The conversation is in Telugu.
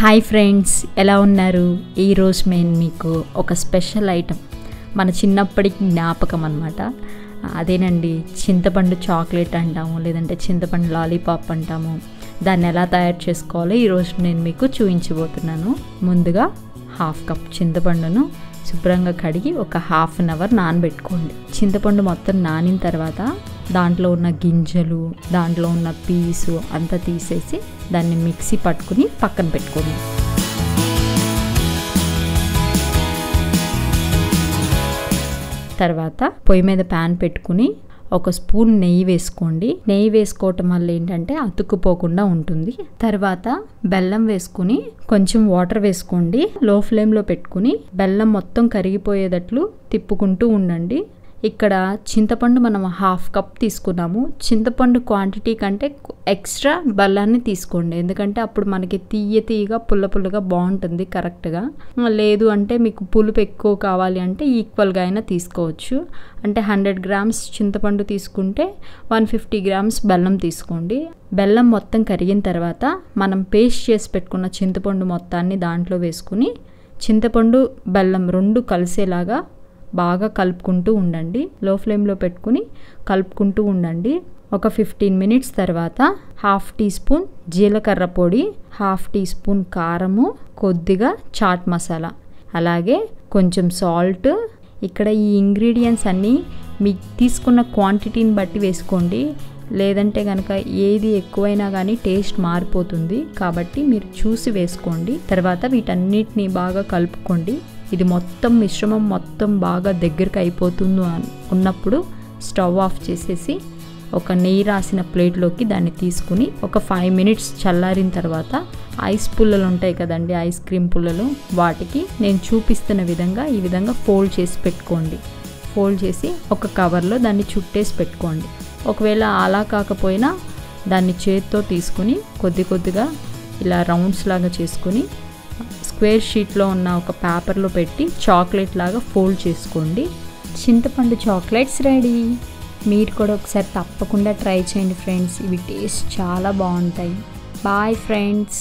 హాయ్ ఫ్రెండ్స్ ఎలా ఉన్నారు? ఈరోజు నేను మీకు ఒక స్పెషల్ ఐటమ్ మన చిన్నప్పటి జ్ఞాపకం అనమాట అదేనండి చింతపండు చాక్లెట్ అంటాము లేదంటే చింతపండు లాలీపాప్ అంటాము. దాన్ని ఎలా తయారు చేసుకోవాలో ఈరోజు నేను మీకు చూపించబోతున్నాను. ముందుగా హాఫ్ కప్ చింతపండును శుభ్రంగా కడిగి ఒక హాఫ్ అన్ అవర్ నానబెట్టుకోండి. చింతపండు మొత్తం నానిన తర్వాత దాంట్లో ఉన్న గింజలు దాంట్లో ఉన్న పీసు అంతా తీసేసి దాన్ని మిక్సీ పట్టుకుని పక్కన పెట్టుకోండి తర్వాత పొయ్యి మీద ప్యాన్ పెట్టుకుని ఒక స్పూన్ నెయ్యి వేసుకోండి. నెయ్యి వేసుకోవటం వల్ల ఏంటంటే అతుక్కుపోకుండా ఉంటుంది. తర్వాత బెల్లం వేసుకుని కొంచెం వాటర్ వేసుకోండి. లో ఫ్లేమ్లో పెట్టుకుని బెల్లం మొత్తం కరిగిపోయేటట్లు తిప్పుకుంటూ ఉండండి. ఇక్కడ చింతపండు మనం హాఫ్ కప్ తీసుకున్నాము. చింతపండు క్వాంటిటీ కంటే ఎక్స్ట్రా బెల్లాన్ని తీసుకోండి. ఎందుకంటే అప్పుడు మనకి తీయ తీయగా పుల్ల పుల్లగా బాగుంటుంది కరెక్ట్గా. లేదు అంటే మీకు పులుపు ఎక్కువ కావాలి అంటే ఈక్వల్గా అయినా తీసుకోవచ్చు. అంటే హండ్రెడ్ గ్రామ్స్ చింతపండు తీసుకుంటే వన్ ఫిఫ్టీ గ్రామ్స్ బెల్లం తీసుకోండి. బెల్లం మొత్తం కరిగిన తర్వాత మనం పేస్ట్ చేసి పెట్టుకున్న చింతపండు మొత్తాన్ని దాంట్లో వేసుకుని చింతపండు బెల్లం రెండు కలిసేలాగా బాగా కలుపుకుంటూ ఉండండి. లో ఫ్లేమ్లో పెట్టుకుని కలుపుకుంటూ ఉండండి. ఒక ఫిఫ్టీన్ మినిట్స్ తర్వాత హాఫ్ టీ స్పూన్ జీలకర్ర పొడి హాఫ్ టీ స్పూన్ కారము కొద్దిగా చాట్ మసాలా. అలాగే కొంచెం సాల్ట్. ఇక్కడ ఈ ఇంగ్రీడియంట్స్ అన్నీ మీకు తీసుకున్న క్వాంటిటీని బట్టి వేసుకోండి. లేదంటే కనుక ఏది ఎక్కువైనా కానీ టేస్ట్ మారిపోతుంది. కాబట్టి మీరు చూసి వేసుకోండి. తర్వాత వీటన్నిటిని బాగా కలుపుకోండి. ఇది మొత్తం మిశ్రమం మొత్తం బాగా దగ్గరికి అయిపోతుంది ఉన్నప్పుడు స్టవ్ ఆఫ్ చేసేసి ఒక నెయ్యి రాసిన ప్లేట్లోకి దాన్ని తీసుకుని ఒక ఫైవ్ మినిట్స్ చల్లారిన తర్వాత ఐస్ పుల్లలు ఉంటాయి కదండి ఐస్ క్రీమ్ పుల్లలు వాటికి నేను చూపిస్తున్న విధంగా ఈ విధంగా ఫోల్డ్ చేసి పెట్టుకోండి. ఫోల్డ్ చేసి ఒక కవర్లో దాన్ని చుట్టేసి పెట్టుకోండి. ఒకవేళ అలా కాకపోయినా దాన్ని చేత్తో తీసుకుని కొద్ది కొద్దిగా ఇలా రౌండ్స్ లాగా చేసుకుని స్క్వేర్ షీట్లో ఉన్న ఒక పేపర్లో పెట్టి చాక్లెట్ లాగా ఫోల్డ్ చేసుకోండి. చింతపండు చాక్లెట్స్ రెడీ. మీరు కూడా ఒకసారి తప్పకుండా ట్రై చేయండి ఫ్రెండ్స్. ఇవి టేస్ట్ చాలా బాగుంటాయి. Bye friends.